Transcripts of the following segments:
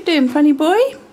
doing, funny boy?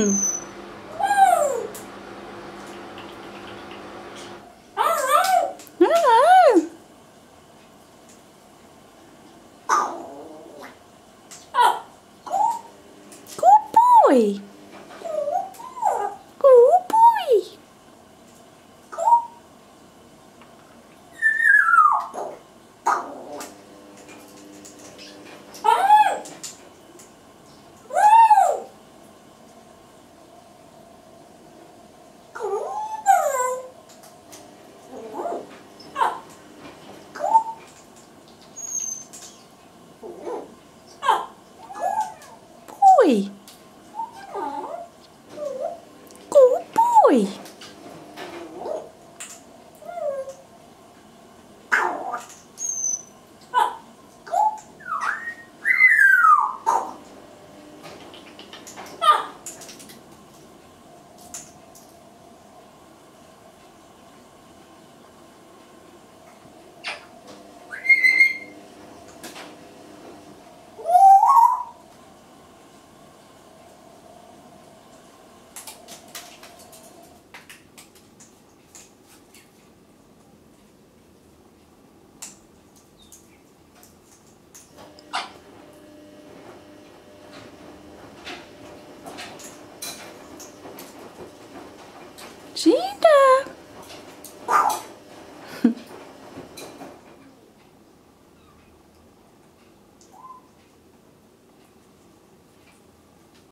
Hmm. boy. Good boy. Gee.